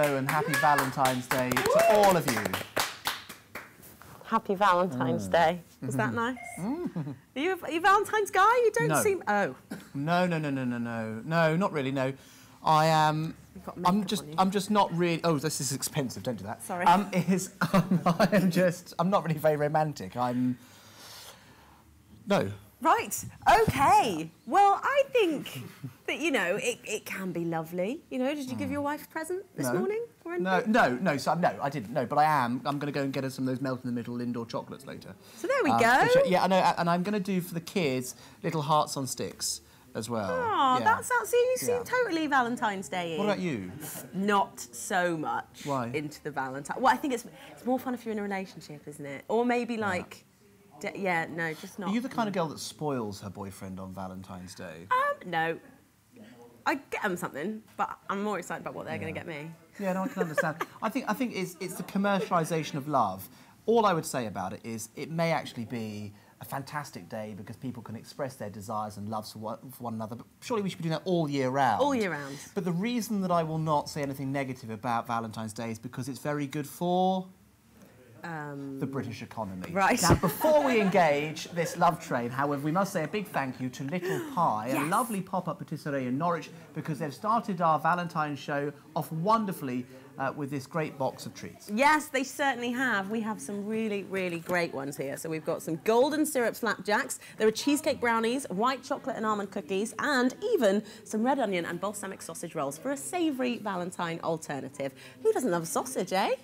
Hello. And happy Valentine's Day to all of you. Happy Valentine's Mm. Day. Was that nice? Are, you a, are you a Valentine's guy? You don't No. seem. Oh. No, no, no, no, no, no, no, not really. No, I am. Got I'm just. I'm just not really. Oh, this is expensive. Don't do that. Sorry. Um, is um, I am just. I'm not really very romantic. I'm. No. Right. Okay. Well, I think that you know it, it can be lovely. You know, did you give your wife a present this no. morning or anything? No, no, no. So no, I didn't. No, but I am. I'm going to go and get her some of those melt in the middle indoor chocolates later. So there we Um, go. which- yeah, I know, and I'm going to do for the kids little hearts on sticks as well. Oh, yeah. that sounds. See, you seem Yeah. totally Valentine's Day. What about you? Not so much Why? into the Valentine. Well, I think it's it's more fun if you're in a relationship, isn't it? Or maybe like, de- yeah, no, just not. Are you the kind of girl that spoils her boyfriend on Valentine's Day? Um, no. I get them something, but I'm more excited about what they're going to get me. Yeah, no, I can understand. I think I think it's it's the commercialization of love. All I would say about it is it may actually be a fantastic day because people can express their desires and loves for one, for one another. But surely we should be doing that all year round. All year round. But the reason that I will not say anything negative about Valentine's Day is because it's very good for the British economy. Um, Right. Now, before we engage this love train, however, we must say a big thank you to Little Pie, a lovely pop-up patisserie in Norwich, because they've started our Valentine's show off wonderfully uh, with this great box of treats. Yes, they certainly have. We have some really, really great ones here. So we've got some golden syrup flapjacks. There are cheesecake brownies, white chocolate and almond cookies, and even some red onion and balsamic sausage rolls for a savoury Valentine alternative. Who doesn't love sausage, eh?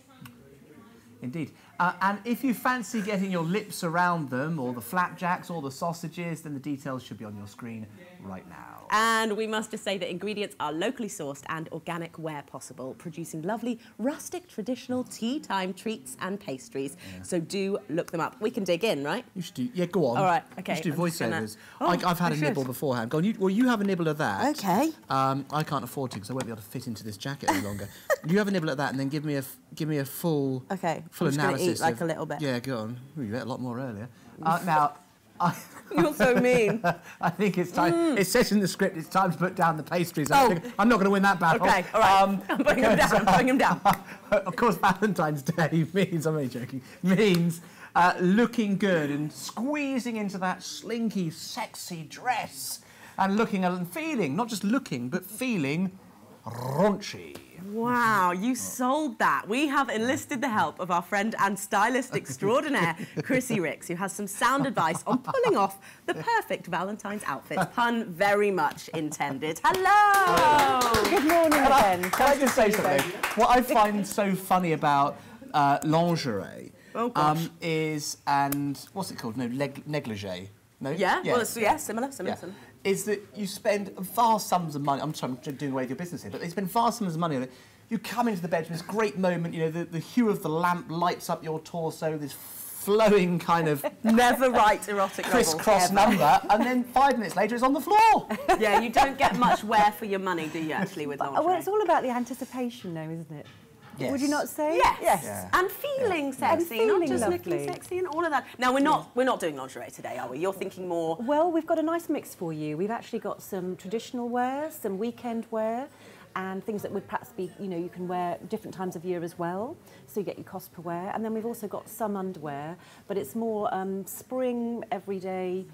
Indeed. Uh, and if you fancy getting your lips around them, or the flapjacks, or the sausages, then the details should be on your screen right now. And we must just say that ingredients are locally sourced and organic where possible, producing lovely rustic traditional tea time treats and pastries. So do look them up. We can dig in, right? You should do. Yeah, go on. All right, okay, You should do I'm just gonna- voiceovers. Oh, I, I've had I a nibble beforehand. Go on. You, well, you have a nibble of that. Okay. Um, I can't afford to because I won't be able to fit into this jacket any longer. you have a nibble at that, and then give me a give me a full Okay, full analysis. Eat, like, of- a little bit. Yeah, go on. Ooh, you ate a lot more earlier. Uh, now. I, You're so mean. I think it's time. It says in the script it's time to put down the pastries. I Oh. think I'm not going to win that battle. Okay, all right. Um, I'm putting them down. I'm putting them down. of course, Valentine's Day means, I'm only joking, means uh, looking good and squeezing into that slinky, sexy dress and looking and feeling, not just looking, but feeling raunchy. Wow, you sold that. We have enlisted the help of our friend and stylist extraordinaire, Chrissi Rix, who has some sound advice on pulling off the perfect Valentine's outfit. Pun very much intended. Hello! Good morning again. Can I just say something? What I find so funny about uh, lingerie Oh, um, is, and what's it called? No, leg- negligee. No? Yeah, well, it's, yeah, similar, similar, Yeah. similar. Is that you spend vast sums of money. I'm sorry, I'm doing away with your business here, but they spend vast sums of money on it. You come into the bedroom, this great moment, you know, the, the hue of the lamp lights up your torso, this flowing kind of Never write erotic crisscross ever. number, and then five minutes later it's on the floor. Yeah, you don't get much wear for your money, do you, actually, with Oh, well, it's all about the anticipation, though, isn't it? Would you not say? Yes. Yes. Yeah. And feeling sexy, not feeling just lovely. looking sexy and all of that. Now we're not we're not doing lingerie today, are we? You're thinking more Well, we've got a nice mix for you. We've actually got some traditional wear, some weekend wear, and things that would perhaps be, you know, you can wear different times of year as well. So you get your cost per wear. And then we've also got some underwear, but it's more um, spring, everyday,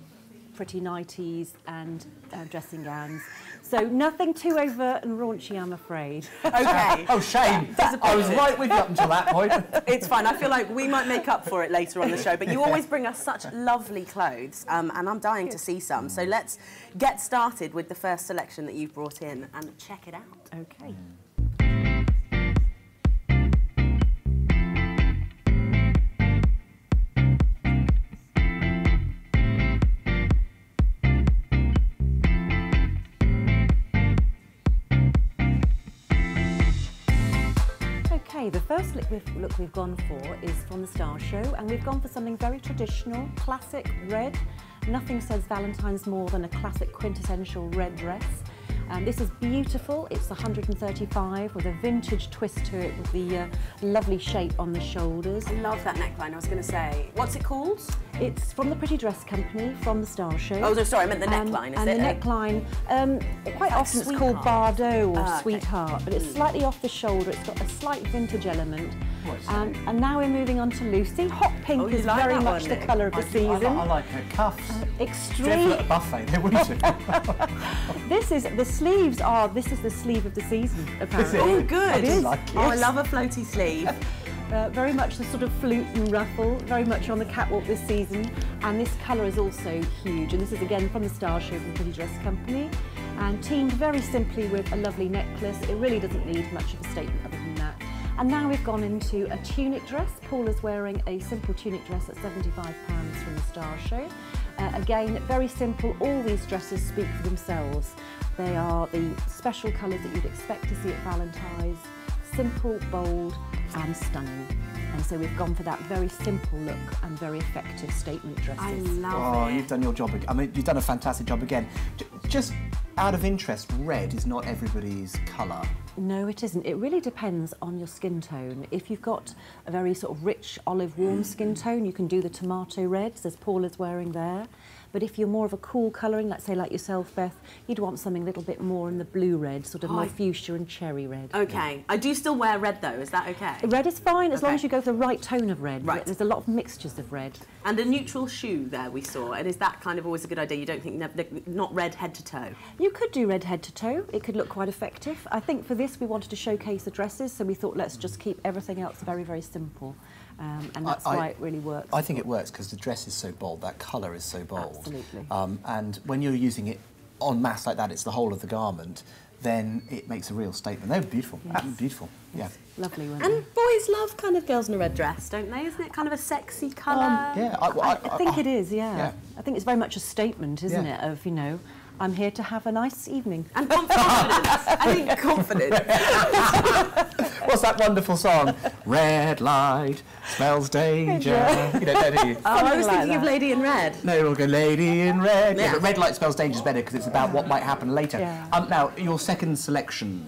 pretty nighties and uh, dressing gowns. So nothing too overt and raunchy, I'm afraid. okay. Oh, shame. I was right with you up until that point. It's fine. I feel like we might make up for it later on the show, but you always bring us such lovely clothes, um, and I'm dying to see some. So let's get started with the first selection that you've brought in and check it out. Okay. Okay, we've, look we've gone for is from the Star Show, and we've gone for something very traditional, classic red. Nothing says Valentine's more than a classic quintessential red dress. Um, this is beautiful. It's 135 with a vintage twist to it with the uh, lovely shape on the shoulders. I love that neckline. I was going to say, what's it called? It's from the Pretty Dress Company, from the Star Show. Oh, no, sorry, I meant the Um, neckline. Is and it the a- neckline, um, quite like often it's called? Bardot or Ah, okay. Hmm. Sweetheart, but it's slightly off the shoulder. It's got a slight vintage element. Um, and now we're moving on to Lucy. Hot pink Oh, is like very much the colour of the I, I, season. I like her cuffs. Extreme. Dreadful at buffet, there wouldn't you? This is the sleeves are. This is the sleeve of the season. Apparently. Oh, good. I like it. Oh, I love a floaty sleeve. Uh, very much the sort of flute and ruffle, very much on the catwalk this season. And this colour is also huge. And this is again from the Star Show from Pretty Dress Company. And teamed very simply with a lovely necklace. It really doesn't need much of a statement other than that. And now we've gone into a tunic dress. Paul is wearing a simple tunic dress at £75 from the Star Show. Uh, again, very simple. All these dresses speak for themselves. They are the special colours that you'd expect to see at Valentine's. Simple, bold, and stunning. And so we've gone for that very simple look and very effective statement dresses. I love Oh, it. you've done your job. ag- I mean, you've done a fantastic job again. J- just out of interest, red is not everybody's colour. No, it isn't. It really depends on your skin tone. If you've got a very sort of rich olive warm skin mm-hmm. tone, you can do the tomato reds, as Paul is wearing there. But if you're more of a cool colouring, let's say like yourself, Beth, you'd want something a little bit more in the blue red, sort of Oh, more fuchsia and cherry red. Okay. I do still wear red though. Is that okay? Red is fine as long as you go for the right tone of red. Right. There's a lot of mixtures of red. And a neutral shoe there we saw. And is that kind of always a good idea? You don't think not red head to toe? You could do red head to toe. It could look quite effective. I think for this we wanted to showcase the dresses, so we thought let's just keep everything else very, very simple. Um, and that's I- why it really works. I think it works because the dress is so bold, that colour is so bold. Absolutely. Um, and when you're using it en masse like that, it's the whole of the garment, then it makes a real statement. They're beautiful, absolutely beautiful. Yeah. Lovely, weren't And boys love kind of girls in a red dress, don't they? Isn't it kind of a sexy colour? Um, Yeah, I, I, I think it is, yeah. yeah. I think it's very much a statement, isn't Yeah. it, of, you know, I'm here to have a nice evening. And conf- confidence. I think confidence. What's that wonderful song? Red light smells danger. you don't know, do you? Oh, I was like thinking of. Lady in Red. No, we'll go lady in red. Yeah. Yeah. but red light smells danger is better because it's about what might happen later. Yeah. Um, now, your second selection.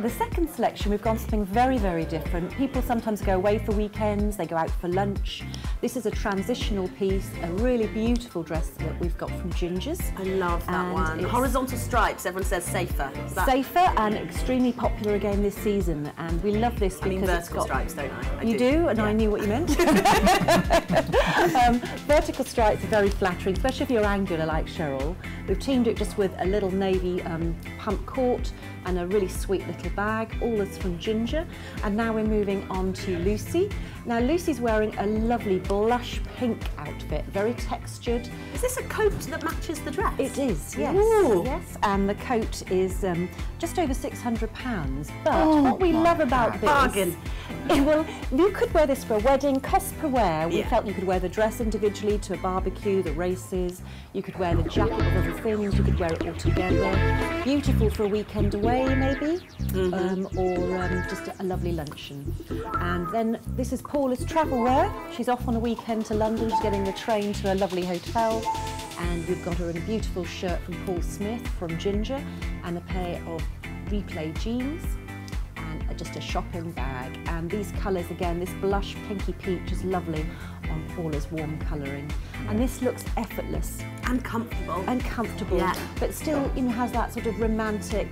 The second selection, we've gone something very, very different. People sometimes go away for weekends, they go out for lunch. This is a transitional piece, a really beautiful dress that we've got from Ginger's. I love that And one. Horizontal stripes, everyone says safer. Safer and extremely popular again this season, and we love this I mean because it's vertical got stripes, don't I? I you do, and I knew what you meant. um, vertical stripes are very flattering, especially if you're angular like Cheryl. We've teamed it just with a little navy um, pump court and a really sweet little bag. All is from Ginger. And now we're moving on to Lucy. Now Lucy's wearing a lovely blush pink outfit, very textured. Is this a coat that matches the dress? It is, yes. Ooh. Yes, and the coat is um, just over £600. But Oh what we love about God. this... Bargain. It will, you could wear this for a wedding, cost per wear. We Yeah. felt you could wear the dress individually to a barbecue, the races. You could wear the jacket with other things. You could wear it all together. Beautiful for a weekend away, maybe, Mm-hmm. um, or um, just a, a lovely luncheon. And then this is Paula's travel wear. She's off on a weekend to London. She's getting the train to a lovely hotel. And we've got her in a beautiful shirt from Paul Smith from Ginger and a pair of replay jeans and just a shopping bag. And these colours again, this blush pinky peach is lovely on Paula's warm colouring. And this looks effortless And comfortable. and comfortable, Yeah. but still you know, has that sort of romantic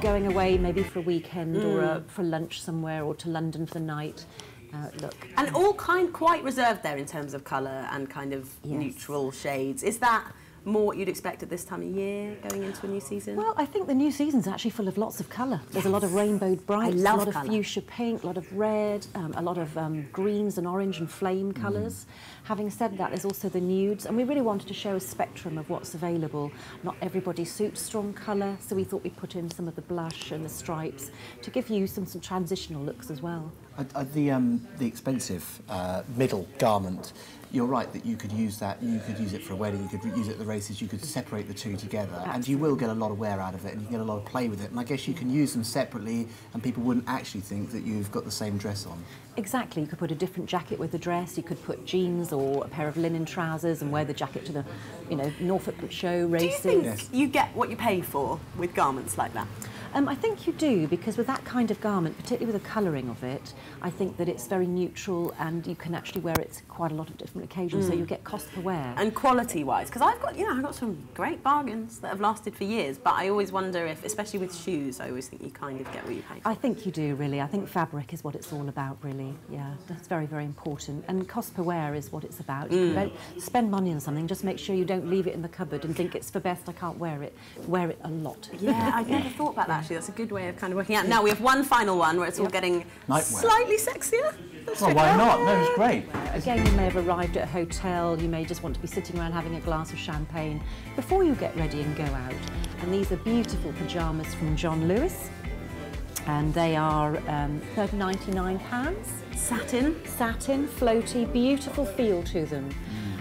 going away maybe for a weekend or uh, Mm. for lunch somewhere or to London for the night. Uh, look. And all kind quite reserved there in terms of colour and kind of Yes. neutral shades. Is that more what you'd expect at this time of year going into a new season? Well, I think the new season's actually full of lots of colour. There's a lot of rainbowed brights, a lot of fuchsia pink, a lot of red, um, a lot of um, greens and orange and flame Mm. colours. Having said that, there's also the nudes, and we really wanted to show a spectrum of what's available. Not everybody suits strong colour, so we thought we'd put in some of the blush and the stripes to give you some, some transitional looks as well. Uh, uh, the um, the expensive uh, middle garment. You're right that you could use that. You could use it for a wedding. You could use it at the races. You could separate the two together, and you will get a lot of wear out of it, and you get a lot of play with it. And I guess you can use them separately, and people wouldn't actually think that you've got the same dress on. Exactly, you could put a different jacket with the dress, you could put jeans or a pair of linen trousers and wear the jacket to the, you know, Norfolk show Do you think Yes. you get what you pay for with garments like that? Um, I think you do because with that kind of garment, particularly with the colouring of it, I think that it's very neutral and you can actually wear it quite a lot of different occasions, so you mm. get cost per wear. And quality-wise, because I've got, you know, I've got some great bargains that have lasted for years, but I always wonder if, especially with shoes, I always think you kind of get what you pay for. I think you do really. I think fabric is what it's all about, really. Yeah, that's very, very important. And cost per wear is what it's about. You mm. can ve- spend money on something, just make sure you don't leave it in the cupboard and think it's for best. I can't wear it. Wear it a lot. Yeah, I've never thought about that actually. That's a good way of kind of working out. Now we have one final one where it's all getting Nightwear. slightly sexier. Let's Well, why not? No, it's great. Again, you may have arrived at a hotel, you may just want to be sitting around having a glass of champagne before you get ready and go out. And these are beautiful pyjamas from John Lewis. And they are um, £99. Satin. Satin, floaty, beautiful feel to them.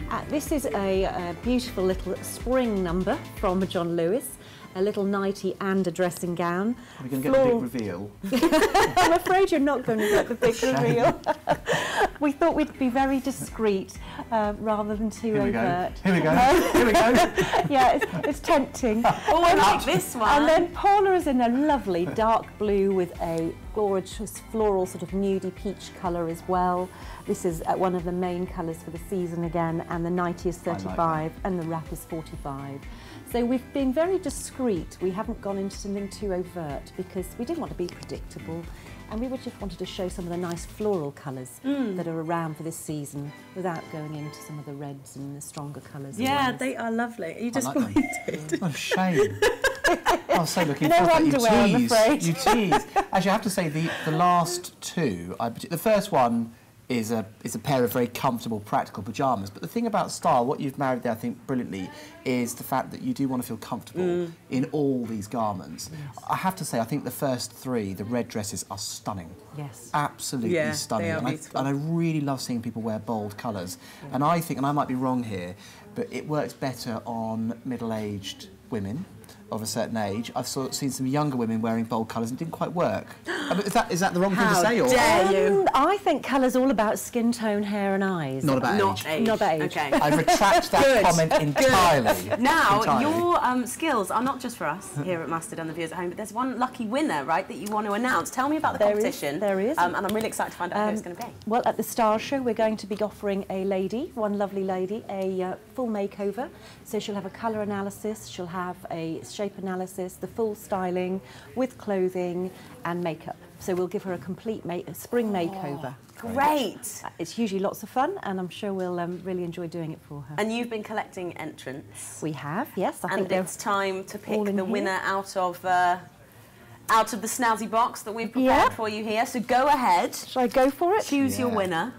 Uh, this is a, a beautiful little spring number from John Lewis. A little nightie and a dressing gown. We're going to get the big reveal. I'm afraid you're not going to get the big reveal. we thought we'd be very discreet uh, rather than too Here go. overt. Here we go. Here we go. yeah, it's, it's tempting. Oh, I like this one. And then Paula is in a lovely dark blue with a gorgeous floral sort of nudie peach colour as well. This is uh, one of the main colours for the season again, and the 90 is I like 35 and the wrap is 45. So we've been very discreet. We haven't gone into something too overt because we didn't want to be predictable. And we just wanted to show some of the nice floral colours Mm. that are around for this season without going into some of the reds and the stronger colours. Yeah, they are lovely. You I just like them. pointed. What a shame. I was so looking No forward to that. underwear, You tease. afraid. You tease. Actually, I have to say the, the last two, I, the first one is a, is a pair of very comfortable, practical pyjamas. But the thing about style, what you've married there, I think, brilliantly, is the fact that you do want to feel comfortable Mm. in all these garments. I have to say, I think the first three, the red dresses, are stunning. Yes. Absolutely Yeah, stunning. and, I, and I really love seeing people wear bold colours. And I think, and I might be wrong here, but it works better on middle-aged women of a certain age. I've saw, seen some younger women wearing bold colours and it didn't quite work. I mean, is, that, is that the wrong thing to say? Or dare you? Um, I think colour's all about skin tone, hair, and eyes. Not about Not age. age. Not age. Okay. I retract that comment entirely. Now, Entirely. your um, skills are not just for us here at Mustard and the viewers at home, but there's one lucky winner, right, that you want to announce. Tell me about the There is, competition. there is. Um, and I'm really excited to find out who Um, it's going to be. Well, at the Star Show, we're going to be offering a lady, one lovely lady, a uh, full makeover. So she'll have a colour analysis, she'll have a shape analysis, the full styling with clothing and makeup. So we'll give her a complete ma- a spring makeover. Great. Uh, It's usually lots of fun, and I'm sure we'll um, really enjoy doing it for her. And you've been collecting entrants. we have, yes. I and they're it's time to pick the here. winner out of uh, out of the snazzy box that we've prepared Yeah. for you here. So go ahead, Shall I go for it? choose your winner,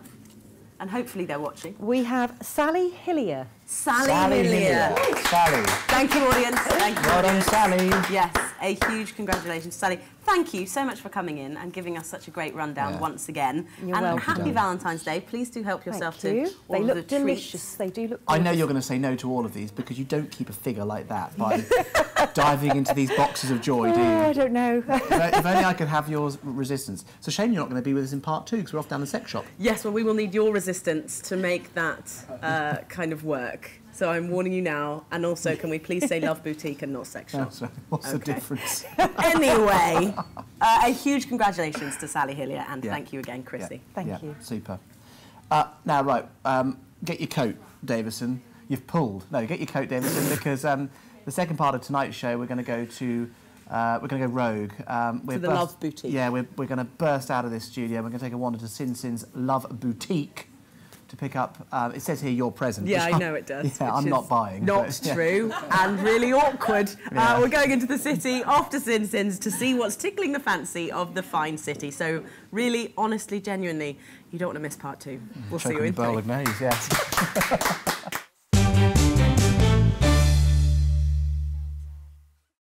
and hopefully they're watching. We have Sally Hillier. Sally, Sally Hillier. Hillier. Sally. Thank you, audience. Thank you. Well done. Sally. Yes, a huge congratulations, Sally. Thank you so much for coming in and giving us such a great rundown Yeah. once again. You're and welcome. happy Valentine's Day. Please do help yourself Thank you. to all They of look the delicious. treats. They do look I know you're going to say no to all of these because you don't keep a figure like that by diving into these boxes of joy, do Oh, I don't know. if if only I could have your resistance. It's a shame you're not going to be with us in part two because we're off down the sex shop. Yes, well, we will need your resistance to make that uh, kind of work. So I'm warning you now. And also, can we please say Love Boutique and not Sex Shop? So what's the difference? anyway, uh, a huge congratulations to Sally Hillier and Yeah. thank you again, Chrissi. Thank yeah, you. Super. Uh, now, right, um, get your coat, Davison. You've pulled. No, get your coat, Davison, because um, the second part of tonight's show, we're going to go to. Uh, we're going to go rogue. Um, we're the Love Boutique. Yeah, we're, we're going to burst out of this studio. We're going to take a wander to Sin Sin's Love Boutique to pick up. Um, it says here your present. Yeah, I know it does. Yeah, I'm not buying. Not but, yeah. true and really awkward. Yeah. Uh, we're going into the city after Sin Sins to see what's tickling the fancy of the fine city. So, really, honestly, genuinely, you don't want to miss part two. We'll see you in your three. bolognese, yes.